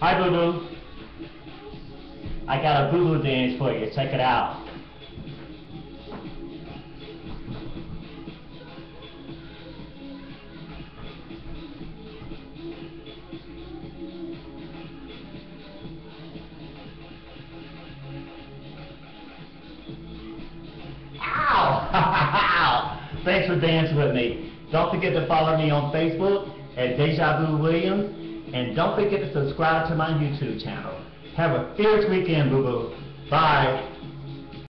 Hi, Boo Boo. I got a Boo Boo dance for you. Check it out. Ow! Thanks for dancing with me. Don't forget to follow me on Facebook at Dejavu Williams, and don't forget to subscribe to my YouTube channel. Have a fierce weekend, boo boo. Bye.